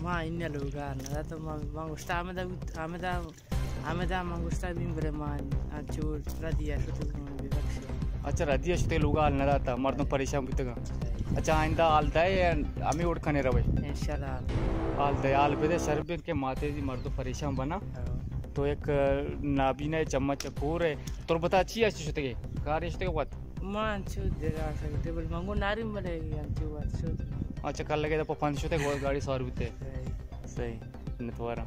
ma inna lugar nada to ma mangusta ameda ameda ameda mangusta bin breman achur radia shutu bibakshi अच्छा रदिया शुते लोग आल नदा था मर्दों परेशान बुत्तगा अच्छा आइंदा आल दाए हमें उठ खने रवे इंशाल्लाह आल दयाल पे सरबिन के माते जी मर्दों परेशान बना तो एक नाबीना चम्मच पूरे तो बता अच्छी अच्छी शुते के कार्य शुते के बात मान छु देगा सकते बल मंगो नारी मले अंचु बात छु अच्छा कल लगे तो पाँच शुते गाड़ी सौ रुपये सही। नतवारा